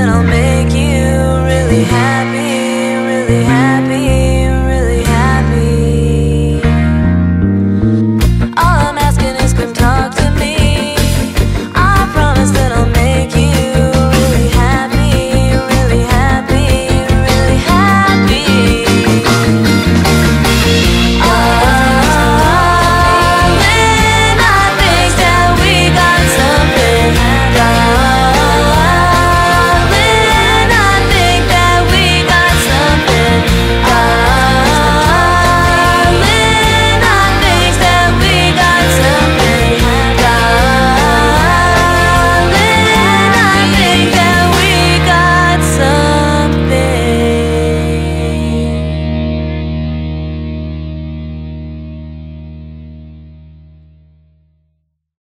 that I'll make you really happy, really happy.